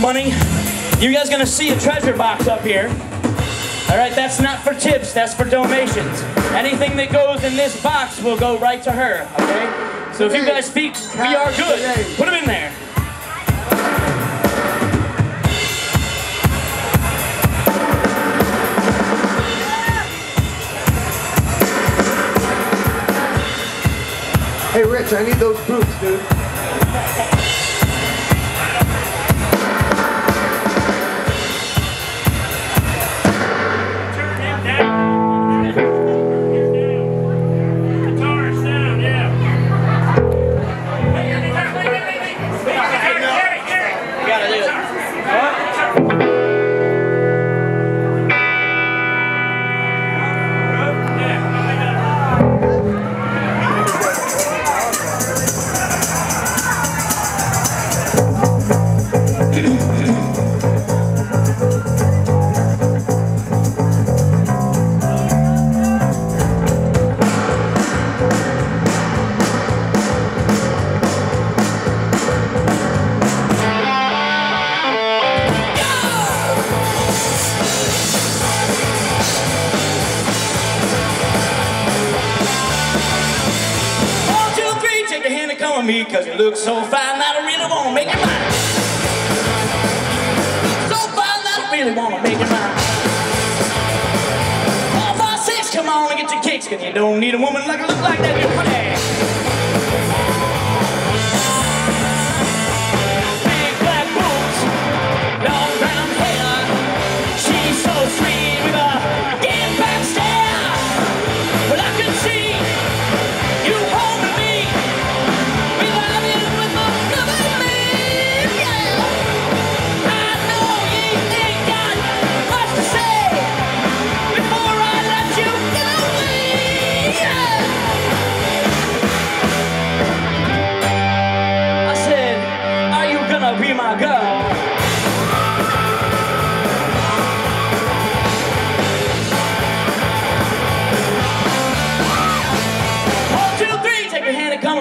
money. You guys gonna see a treasure box up here. All right, that's not for tips, that's for donations. Anything that goes in this box will go right to her, okay? So if you guys speak, we are good. Put them in there. Hey, Rich, I need those boots, dude. Me, cause you look so fine that I really wanna make you mine. So fine that I really wanna make you mine. Four, five, six, come on and get your kicks, cause you don't need a woman like a look like that, you're pretty.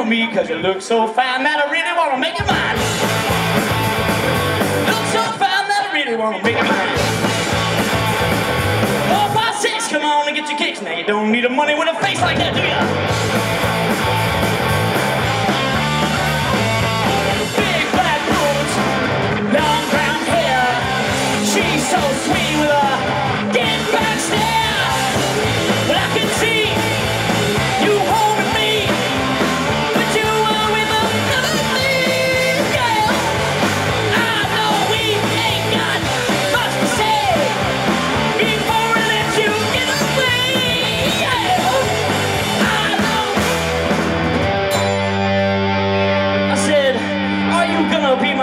Me, cause you look so fine that I really wanna make you mine. Look so fine that I really wanna make you mine. Four, five, six, come on and get your kicks. Now you don't need a money with a face like that, do ya?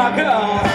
Saga.